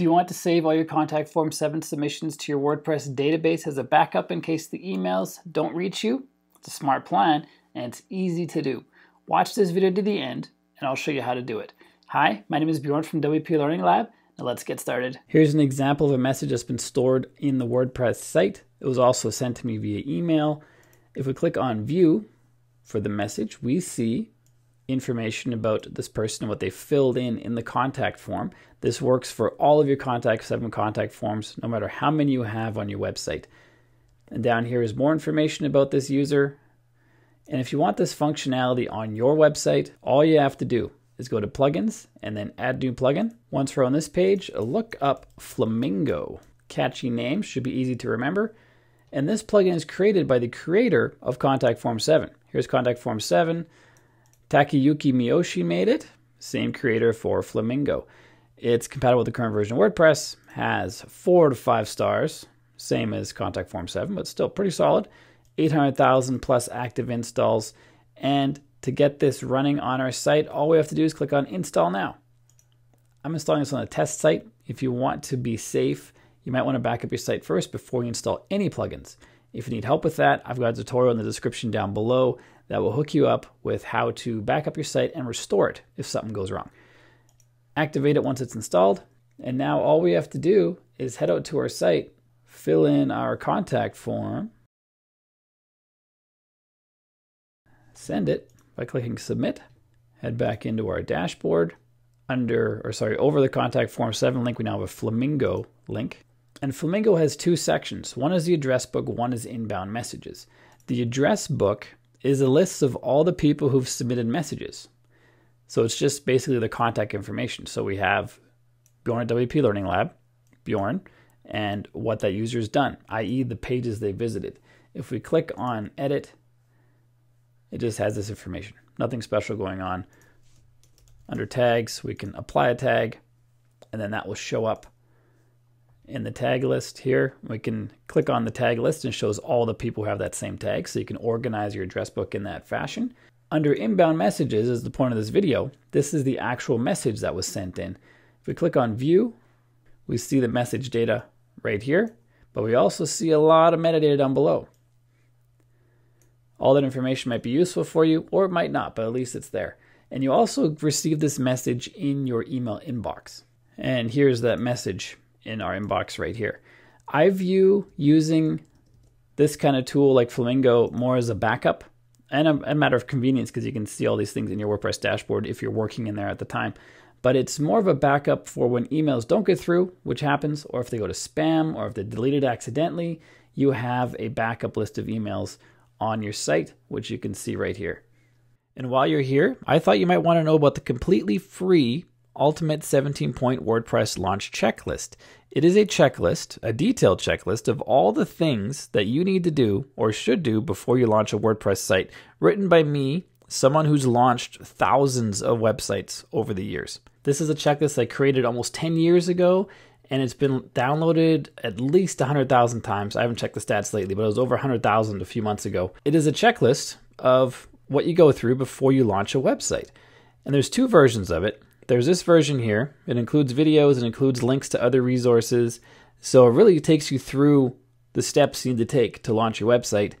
Do you want to save all your Contact Form 7 submissions to your WordPress database as a backup in case the emails don't reach you? It's a smart plan and it's easy to do. Watch this video to the end and I'll show you how to do it. Hi, my name is Bjorn from WP Learning Lab. Now let's get started. Here's an example of a message that's been stored in the WordPress site. It was also sent to me via email. If we click on view for the message, we see information about this person and what they filled in in the contact form. This works for all of your Contact 7 contact forms, no matter how many you have on your website. And down here is more information about this user. And if you want this functionality on your website, all you have to do is go to plugins and then add new plugin. Once we're on this page, look up Flamingo. Catchy name, should be easy to remember. And this plugin is created by the creator of Contact Form 7. Here's Contact Form 7. Takayuki Miyoshi made it, same creator for Flamingo. It's compatible with the current version of WordPress, has four to five stars, same as Contact Form 7, but still pretty solid. 800,000 plus active installs. And to get this running on our site, all we have to do is click on Install Now. I'm installing this on a test site. If you want to be safe, you might want to back up your site first before you install any plugins. If you need help with that, I've got a tutorial in the description down below that will hook you up with how to back up your site and restore it if something goes wrong. Activate it once it's installed, and now all we have to do is head out to our site, fill in our contact form, send it by clicking submit, head back into our dashboard. Under, or sorry, over the contact form 7 link, we now have a Flamingo link. And Flamingo has two sections. One is the address book, one is inbound messages. The address book is a list of all the people who've submitted messages. So it's just basically the contact information. So we have Bjorn at WP Learning Lab, Bjorn, and what that user's done, i.e., the pages they visited. If we click on edit, it just has this information. Nothing special going on. Under tags, we can apply a tag, and then that will show up in the tag list here, we can click on the tag list and shows all the people who have that same tag. So you can organize your address book in that fashion. Under inbound messages is the point of this video. This is the actual message that was sent in. If we click on view, we see the message data right here, but we also see a lot of metadata down below. All that information might be useful for you or it might not, but at least it's there. And you also receive this message in your email inbox. And here's that message in our inbox right here. I view using this kind of tool like Flamingo more as a backup and a, a matter of convenience because you can see all these things in your WordPress dashboard if you're working in there at the time. But it's more of a backup for when emails don't get through, which happens, or if they go to spam or if they're deleted accidentally, you have a backup list of emails on your site, which you can see right here. And while you're here, I thought you might want to know about the completely free Ultimate 17 Point WordPress Launch Checklist. It is a checklist, a detailed checklist of all the things that you need to do or should do before you launch a WordPress site, written by me, someone who's launched thousands of websites over the years. This is a checklist I created almost 10 years ago and it's been downloaded at least 100,000 times. I haven't checked the stats lately, but it was over 100,000 a few months ago. It is a checklist of what you go through before you launch a website. And there's two versions of it. There's this version here. It includes videos, it includes links to other resources. So it really takes you through the steps you need to take to launch your website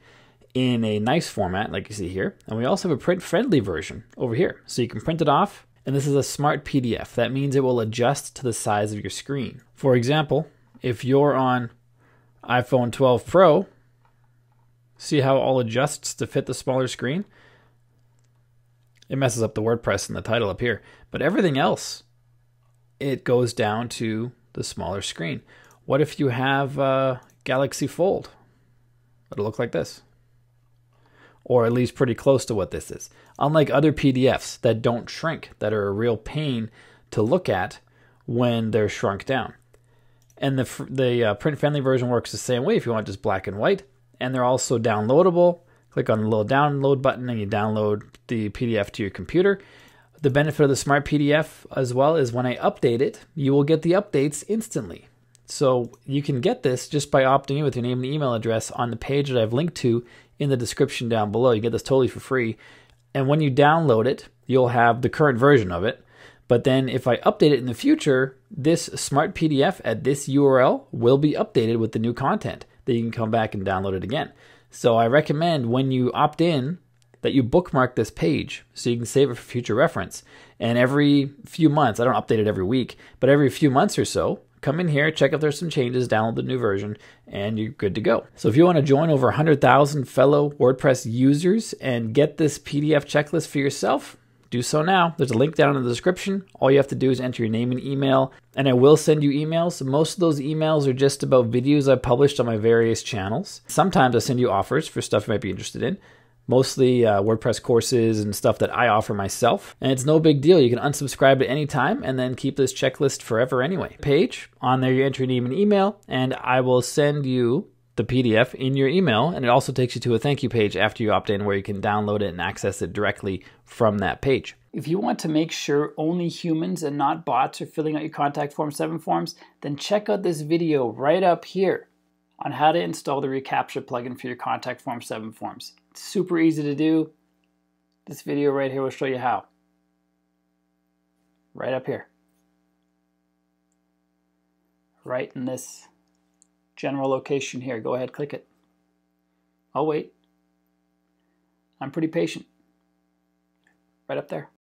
in a nice format, like you see here. And we also have a print friendly version over here. So you can print it off, and this is a smart PDF. That means it will adjust to the size of your screen. For example, if you're on iPhone 12 Pro, see how it all adjusts to fit the smaller screen? It messes up the WordPress and the title up here. But everything else, it goes down to the smaller screen. What if you have a Galaxy Fold? It'll look like this. Or at least pretty close to what this is. Unlike other PDFs that don't shrink, that are a real pain to look at when they're shrunk down. And the, the uh, print friendly version works the same way if you want just black and white. And they're also downloadable Click on the little download button and you download the PDF to your computer. The benefit of the Smart PDF as well is when I update it, you will get the updates instantly. So you can get this just by opting in with your name and email address on the page that I've linked to in the description down below. You get this totally for free. And when you download it, you'll have the current version of it. But then if I update it in the future, this smart PDF at this URL will be updated with the new content that you can come back and download it again. So I recommend when you opt in that you bookmark this page so you can save it for future reference. And every few months, I don't update it every week, but every few months or so, come in here, check if there's some changes, download the new version, and you're good to go. So if you want to join over 100,000 fellow WordPress users and get this PDF checklist for yourself, do so now. There's a link down in the description. All you have to do is enter your name and email, and I will send you emails. Most of those emails are just about videos I've published on my various channels. Sometimes I send you offers for stuff you might be interested in. Mostly uh, WordPress courses and stuff that I offer myself. And it's no big deal. You can unsubscribe at any time and then keep this checklist forever anyway. Page, on there you enter your name and email, and I will send you the PDF in your email, and it also takes you to a thank you page after you opt in where you can download it and access it directly from that page. If you want to make sure only humans and not bots are filling out your Contact Form 7 forms, then check out this video right up here on how to install the reCAPTCHA plugin for your Contact Form 7 forms. It's super easy to do. This video right here will show you how. Right up here. Right in this general location here. Go ahead, click it. I'll wait. I'm pretty patient. Right up there.